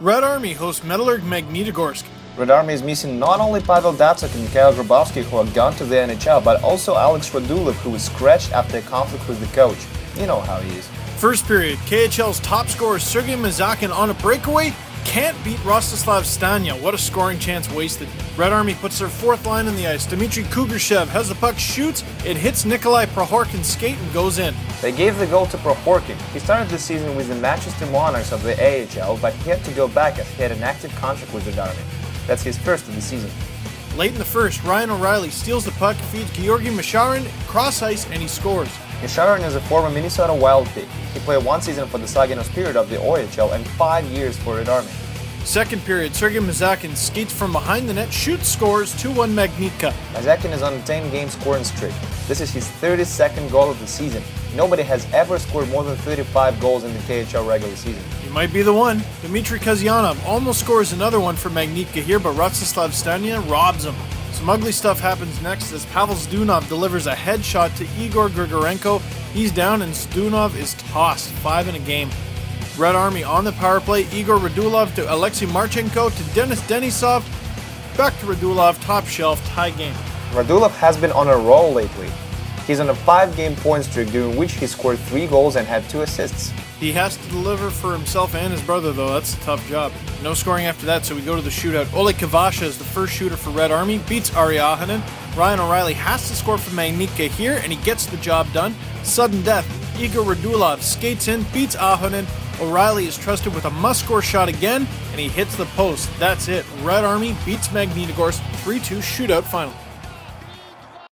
Red Army hosts Metallurg Magnitogorsk. Red Army is missing not only Pavel Datsyuk and Mikhail Grabovski, who are gone to the NHL, but also Alex Radulov, who was scratched after a conflict with the coach. You know how he is. First period, KHL's top scorer Sergei Mozyakin on a breakaway can't beat Rostislav Stana. What a scoring chance wasted. Red Army puts their fourth line on the ice. Dmitry Kugryshev has the puck, shoots, it hits Nikolai Prokhorkin's skate and goes in. They gave the goal to Prohorkin. He started the season with the Manchester Monarchs of the AHL, but he had to go back as he had an active contract with Red Army. That's his first of the season. Late in the first, Ryan O'Reilly steals the puck, feeds Georgi Misharin, cross ice, and he scores. Misharin is a former Minnesota Wild pick. He played one season for the Saginaw Spirit of the OHL and five years for Red Army. Second period, Sergei Mozyakin skates from behind the net, shoots, scores 2-1 Magnitka. Mozyakin is on a 10-game scoring streak. This is his 32nd goal of the season. Nobody has ever scored more than 35 goals in the KHL regular season. He might be the one. Dmitry Kazionov almost scores another one for Magnitka here, but Rostislav Stana robs him. Some ugly stuff happens next as Pavel Zdunov delivers a headshot to Igor Grigorenko. He's down and Zdunov is tossed, five in a game. Red Army on the power play, Igor Radulov to Alexei Marchenko to Denis Denisov. Back to Radulov, top shelf, tie game. Radulov has been on a roll lately. He's on a five-game point streak during which he scored three goals and had two assists. He has to deliver for himself and his brother, though. That's a tough job. No scoring after that, so we go to the shootout. Oleg Kvasha is the first shooter for Red Army, beats Ari Ahonen. Ryan O'Reilly has to score for Magnitka here, and he gets the job done. Sudden death. Igor Radulov skates in, beats Ahonen. O'Reilly is trusted with a must score shot again, and he hits the post. That's it. Red Army beats Magnitogorsk 3 2 shootout final.